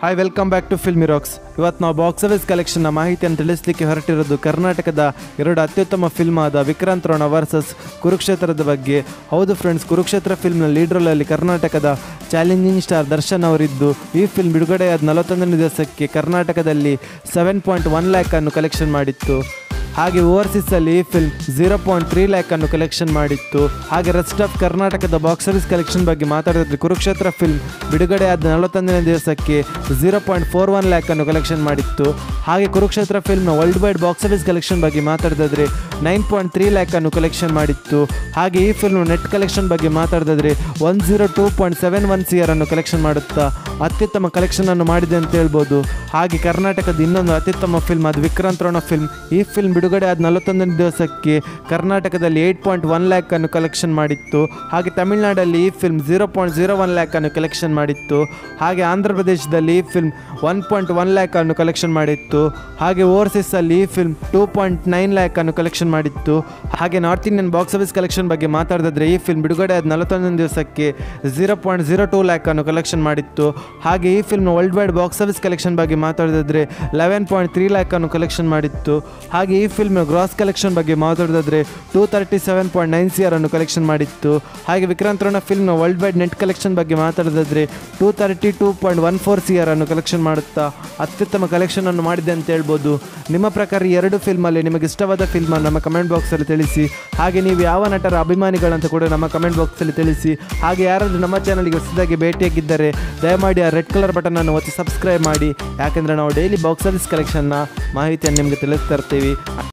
Hi welcome back to film ಇರಾಕ್ಸ್ ಇವತ್ತು ನಾವು box office ಕಲೆಕ್ಷನ್ನ ಮಾಹಿತಿಯನ್ನು ತಿಳಿಸಲಿಕ್ಕೆ ಹೊರಟಿರೋದು ಕರ್ನಾಟಕದ ಎರಡು ಅತ್ಯುತ್ತಮ ಫಿಲ್ಮ್ ಆದ ವಿಕ್ರಾಂತ್ ರೋಣ ವರ್ಸಸ್ ಕುರುಕ್ಷೇತ್ರದ ಬಗ್ಗೆ. ಹೌದು ಫ್ರೆಂಡ್ಸ್ ಕುರುಕ್ಷೇತ್ರ ಫಿಲ್ಮ್ನ ಲೀಡ್ರಲ್ಲಿ ಕರ್ನಾಟಕದ ಚಾಲೆಂಜಿಂಗ್ ಸ್ಟಾರ್ ದರ್ಶನ್ ಅವರಿದ್ದು, ಈ ಫಿಲ್ಮ್ ಬಿಡುಗಡೆಯಾದ ನಲವತ್ತೊಂದನೇ ದಿವಸಕ್ಕೆ ಕರ್ನಾಟಕದಲ್ಲಿ ಸೆವೆನ್ ಪಾಯಿಂಟ್ ಒನ್ ಲ್ಯಾಕನ್ನು ಕಲೆಕ್ಷನ್ ಮಾಡಿತ್ತು. ಹಾಗೆ ಓವರ್ಸೀಸಲ್ಲಿ ಈ ಫಿಲ್ಮ್ ಜೀರೋ ಪಾಯಿಂಟ್ ತ್ರೀ ಲ್ಯಾಕನ್ನು ಕಲೆಕ್ಷನ್ ಮಾಡಿತ್ತು. ಹಾಗೆ ರೆಸ್ಟ್ ಆಫ್ ಕರ್ನಾಟಕದ ಬಾಕ್ಸ್ ಆಫೀಸ್ ಕಲೆಕ್ಷನ್ ಬಗ್ಗೆ ಮಾತಾಡಿದ್ರೆ ಕುರುಕ್ಷೇತ್ರ ಫಿಲ್ಮ್ ಬಿಡುಗಡೆಯಾದ ನಲವತ್ತೊಂದನೇ ದಿವಸಕ್ಕೆ zero point four one lakh ಅನ್ನು ಕಲೆಕ್ಷನ್ ಮಾಡಿತ್ತು. ಹಾಗೆ ಕುರುಕ್ಷೇತ್ರ ಫಿಲ್ಮ್ನ world wide box office collection ಬಗ್ಗೆ ಮಾತಾಡಿದ್ರೆ ನೈನ್ ಪಾಯಿಂಟ್ ತ್ರೀ ಲ್ಯಾಕನ್ನು ಕಲೆಕ್ಷನ್ ಮಾಡಿತ್ತು. ಹಾಗೆ ಈ ಫಿಲ್ಮ್ ನೆಟ್ ಕಲೆಕ್ಷನ್ ಬಗ್ಗೆ ಮಾತಾಡಿದ್ರೆ one zero two point seven one C ಅನ್ನು ಕಲೆಕ್ಷನ್ ಮಾಡುತ್ತಾ ಅತ್ಯುತ್ತಮ ಕಲೆಕ್ಷನ್ ಅನ್ನು ಮಾಡಿದೆ ಅಂತ ಹೇಳ್ಬೋದು. ಹಾಗೆ ಕರ್ನಾಟಕದ ಇನ್ನೊಂದು ಅತ್ಯುತ್ತಮ ಫಿಲ್ಮ್ ಅದು ವಿಕ್ರಾಂತ್ ರೋಣ ಫಿಲ್ಮ್ ಈ ಫಿಲ್ಮ್ ಬಿಡುಗಡೆ ಆದ ನಲವತ್ತೊಂದನೇ ದಿವಸಕ್ಕೆ ಕರ್ನಾಟಕದಲ್ಲಿ ಏಯ್ಟ್ ಪಾಯಿಂಟ್ ಒನ್ ಲ್ಯಾಕ್ ಅನ್ನು ಕಲೆಕ್ಷನ್ ಮಾಡಿತ್ತು. ಹಾಗೆ ತಮಿಳುನಾಡಲ್ಲಿ ಈ film zero point zero one lakh ಅನ್ನು ಕಲೆಕ್ಷನ್ ಮಾಡಿತ್ತು. ಹಾಗೆ ಆಂಧ್ರ ಪ್ರದೇಶದಲ್ಲಿ ಈ film one point one lakh ಅನ್ನು ಕಲೆಕ್ಷನ್ ಮಾಡಿತ್ತು. ಹಾಗೆ ಓವರ್ಸೀಸಲ್ಲಿ ಈ film two point nine lakh ಅನ್ನು ಕಲೆಕ್ಷನ್ ಮಾಡಿತ್ತು. ಹಾಗೆ north Indian box office collection ಬಗ್ಗೆ ಮಾತಾಡಿದ್ರೆ ಈ ಫಿಲ್ಮ್ ಬಿಡುಗಡೆ ಆದ ನಲವತ್ತೊಂದನೇ ದಿವಸಕ್ಕೆ zero point zero two lakh ಅನ್ನು ಕಲೆಕ್ಷನ್ ಮಾಡಿತ್ತು. ಹಾಗೆ ಈ film world wide box office collection ಬಗ್ಗೆ ಮಾತಾಡಿದ್ರೆ ಲೆವೆನ್ ಪಾಯಿಂಟ್ ತ್ರೀ ಲ್ಯಾಕನ್ನು ಕಲೆಕ್ಷನ್ ಮಾಡಿತ್ತು. ಹಾಗೆ ಈ ಫಿಲ್ಮ್ ಗ್ರಾಸ್ ಕಲೆಕ್ಷನ್ ಬಗ್ಗೆ ಮಾತಾಡೋದಾದ್ರೆ two thirty seven point nine C ಆರನ್ನು collection ಮಾಡಿತ್ತು. ಹಾಗೆ ವಿಕ್ರಾಂತ್ ರೋಣ ಫಿಲ್ಮ್ನ ವರ್ಲ್ಡ್ ವೈಡ್ ನೆಟ್ ಕಲೆಕ್ಷನ್ ಬಗ್ಗೆ ಮಾತಾಡೋದಾದ್ರೆ two thirty two point one four C ಆರನ್ನು collection ಮಾಡುತ್ತಾ ಅತ್ಯುತ್ತಮ ಕಲೆಕ್ಷನ್ ಅನ್ನು ಮಾಡಿದೆ ಅಂತ ಹೇಳ್ಬೋದು. ನಿಮ್ಮ ಪ್ರಕಾರ ಈ ಎರಡು ಫಿಲ್ಮಲ್ಲಿ ನಿಮಗೆ ಇಷ್ಟವಾದ ಫಿಲ್ಮನ್ನು ನಮ್ಮ ಕಮೆಂಟ್ ಬಾಕ್ಸಲ್ಲಿ ತಿಳಿಸಿ, ಹಾಗೆ ನೀವು ಯಾವ ನಟರ ಅಭಿಮಾನಿಗಳಂತ ಕೂಡ ನಮ್ಮ ಕಮೆಂಟ್ ಬಾಕ್ಸಲ್ಲಿ ತಿಳಿಸಿ, ಹಾಗೆ ಯಾರಾದರೂ ನಮ್ಮ ಚಾನಲ್ಗೆ ಹೊಸದಾಗಿ ಭೇಟಿಯಾಗಿದ್ದರೆ ದಯಮಾಡಿ ಆ ರೆಡ್ ಕಲರ್ ಬಟನನ್ನು ಒತ್ತಿ ಸಬ್ಸ್ಕ್ರೈಬ್ ಮಾಡಿ. ಯಾಕೆಂದರೆ ನಾವು ಡೈಲಿ ಬಾಕ್ಸ್ ಆಫೀಸ್ ಕಲೆಕ್ಷನ್ನ ಮಾಹಿತಿಯನ್ನು ನಿಮಗೆ ತಿಳಿಸ್ತಾ ಇರ್ತೀವಿ.